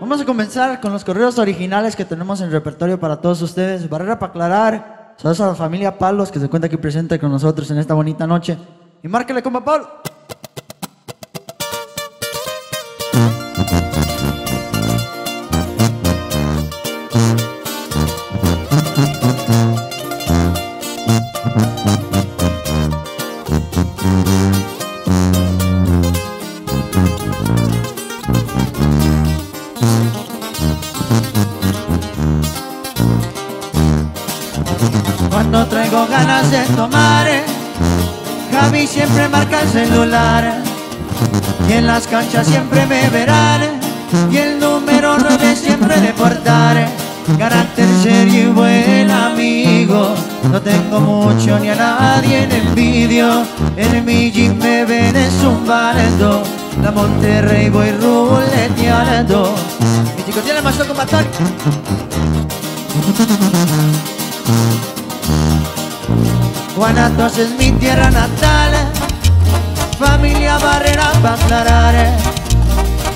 Vamos a comenzar con los correos originales que tenemos en repertorio para todos ustedes. Barrera para aclarar. Saludos a la familia Palos que se cuenta aquí presente con nosotros en esta bonita noche. Y márquele, compa Paul. Cuando traigo ganas de tomar, eh, Javi siempre marca el celular. Y en las canchas siempre me verán. Y el número 9 siempre de portar. Carácter serio y buen amigo. No tengo mucho ni a nadie en envidio. En mi jeep me ven zumbando. La Monterrey voy ruleteando. Mi chico tiene más con bastón. Guanatos es mi tierra natal, familia Barrera para aclarar.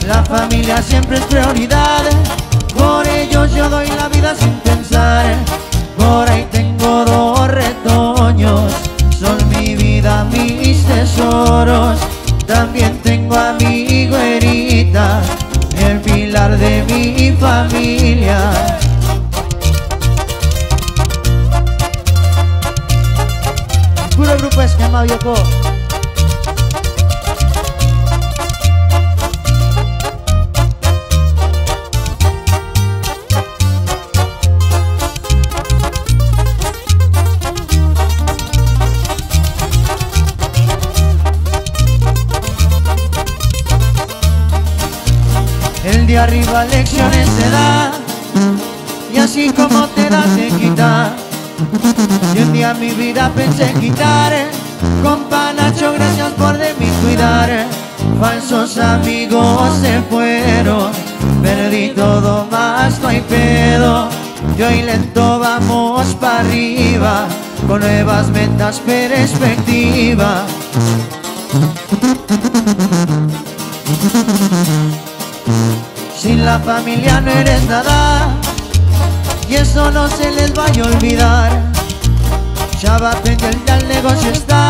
La familia siempre es prioridad, por ellos yo doy la vida sin pensar. Por ahí tengo dos retoños, son mi vida, mis tesoros. También tengo a mi güerita, el pilar de mi familia. El de arriba lecciones te da y así como te da te quita. Y un día mi vida pensé quitar Compa Nacho, gracias por de mí cuidar Falsos amigos se fueron Perdí todo más, no hay pedo Y hoy lento vamos para arriba Con nuevas metas, perspectiva Sin la familia no eres nada y eso no se les vaya a olvidar. Ya va pendiente al negocio está.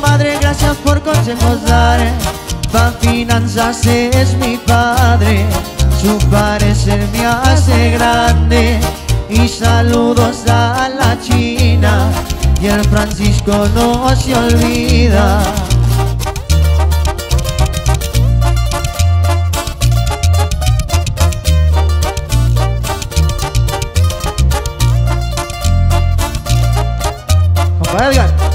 Madre, gracias por consejos dar. Pa' finanzas es mi padre, su parecer me hace grande. Y saludos a la China, y el Francisco no se olvida. Edgar.